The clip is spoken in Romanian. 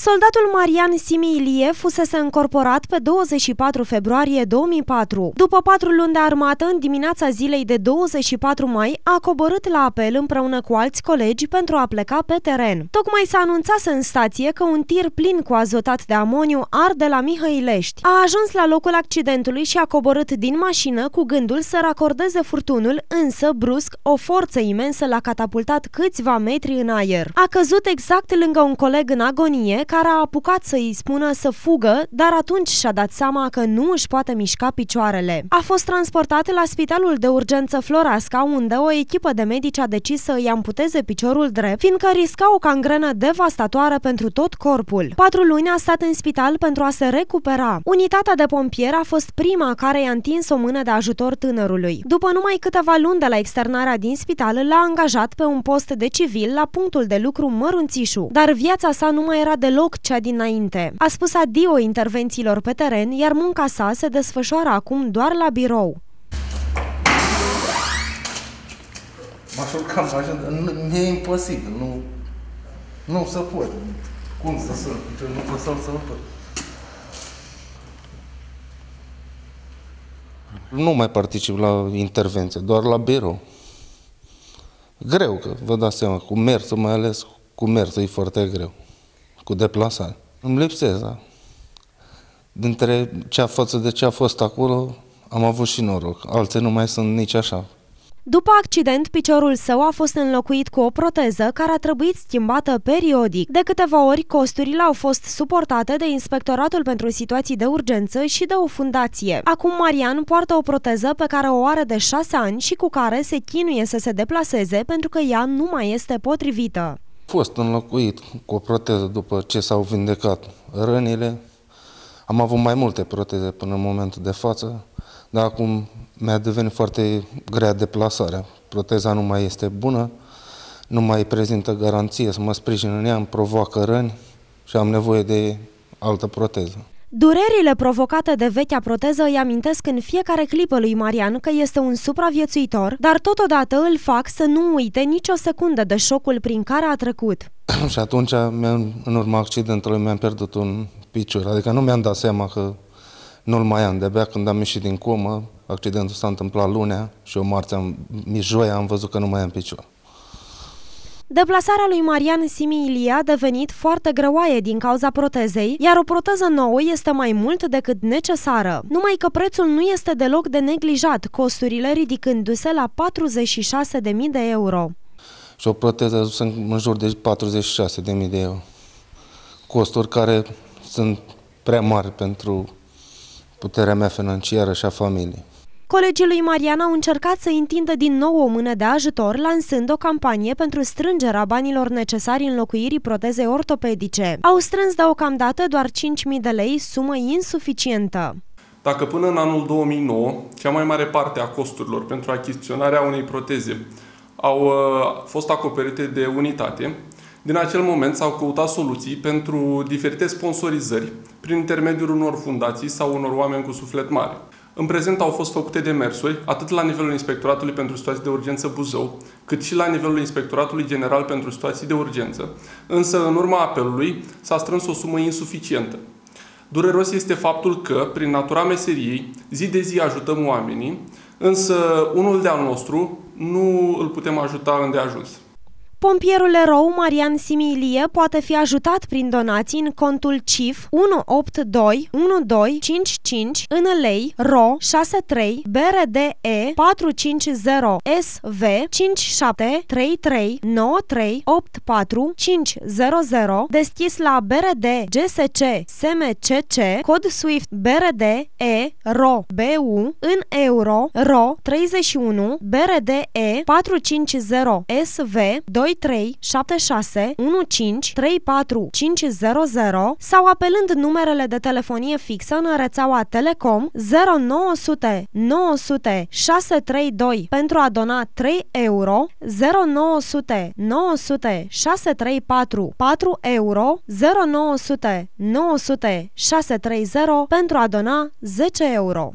Soldatul Marian Simi Ilie fusese încorporat pe 24 februarie 2004. După patru luni de armată, în dimineața zilei de 24 mai, a coborât la apel împreună cu alți colegi pentru a pleca pe teren. Tocmai s-a anunțat în stație că un tir plin cu azotat de amoniu arde la Mihăilești. A ajuns la locul accidentului și a coborât din mașină cu gândul să racordeze furtunul, însă, brusc, o forță imensă l-a catapultat câțiva metri în aer. A căzut exact lângă un coleg în agonie, care a apucat să îi spună să fugă, dar atunci și-a dat seama că nu își poate mișca picioarele. A fost transportat la spitalul de urgență Florasca, unde o echipă de medici a decis să îi amputeze piciorul drept, fiindcă risca o cangrenă devastatoare pentru tot corpul. Patru luni a stat în spital pentru a se recupera. Unitatea de pompieri a fost prima care i-a întins o mână de ajutor tânărului. După numai câteva luni de la externarea din spital, l-a angajat pe un post de civil la punctul de lucru Mărunțișu, dar viața sa nu mai era deloc deloc cea dinainte. A spus adio intervențiilor pe teren, iar munca sa se desfășoară acum doar la birou. M-aș urca în mașină, nu, e imposibil, nu, nu se poate. Cum să să, nu pot să-l să pot. Nu mai particip la intervenție, doar la birou. Greu, că vă dați seama, cu mersul, mai ales cu mersul, e foarte greu cu deplasare. Îmi lipsesc, da. Dintre ce a față de ce a fost acolo, am avut și noroc. Alții nu mai sunt nici așa. După accident, piciorul său a fost înlocuit cu o proteză care a trebuit schimbată periodic. De câteva ori, costurile au fost suportate de Inspectoratul pentru Situații de Urgență și de o fundație. Acum Marian poartă o proteză pe care o are de șase ani și cu care se chinuie să se deplaseze pentru că ea nu mai este potrivită fost înlocuit cu o proteză după ce s-au vindecat rănile. Am avut mai multe proteze până în momentul de față, dar acum mi-a devenit foarte grea deplasarea. Proteza nu mai este bună, nu mai prezintă garanție să mă sprijin în ea, îmi provoacă răni și am nevoie de altă proteză. Durerile provocate de vechea proteză îi amintesc în fiecare clipă lui Marian că este un supraviețuitor, dar totodată îl fac să nu uite nicio secundă de șocul prin care a trecut. și atunci, în urma accidentului, mi-am pierdut un picior, adică nu mi-am dat seama că nu-l mai am. De-abia când am ieșit din comă, accidentul s-a întâmplat lunea și o marțea, joia, am văzut că nu mai am picior. Deplasarea lui Marian Simi Ilie a devenit foarte greoaie din cauza protezei, iar o proteză nouă este mai mult decât necesară. Numai că prețul nu este deloc de neglijat, costurile ridicându-se la 46.000 de euro. Și o proteză sunt în jur de 46.000 de euro. Costuri care sunt prea mari pentru puterea mea financiară și a familiei. Colegii lui Mariana au încercat să întindă din nou o mână de ajutor, lansând o campanie pentru strângerea banilor necesari înlocuirii protezei ortopedice. Au strâns deocamdată doar 5.000 de lei, sumă insuficientă. Dacă până în anul 2009, cea mai mare parte a costurilor pentru achiziționarea unei proteze au uh, fost acoperite de unitate, din acel moment s-au căutat soluții pentru diferite sponsorizări prin intermediul unor fundații sau unor oameni cu suflet mare. În prezent au fost făcute demersuri, atât la nivelul Inspectoratului pentru Situații de Urgență Buzău, cât și la nivelul Inspectoratului General pentru Situații de Urgență, însă în urma apelului s-a strâns o sumă insuficientă. Dureros este faptul că, prin natura meseriei, zi de zi ajutăm oamenii, însă unul de-al nostru nu îl putem ajuta îndeajuns. Pompierul erou Marian Similie poate fi ajutat prin donații în contul CIF 182 1255 în lei RO 63 BRDE 450 SV 5733 84 500 deschis la BRD GSC SMCC cod SWIFT BRD E RO BU în euro RO 31 BRDE 450 SV 2 2376 15 34 500 sau apelând numerele de telefonie fixă în rețeaua Telecom 0900 900 632 pentru a dona 3 euro 0900 900 634 4 euro 0900 900 630 pentru a dona 10 euro.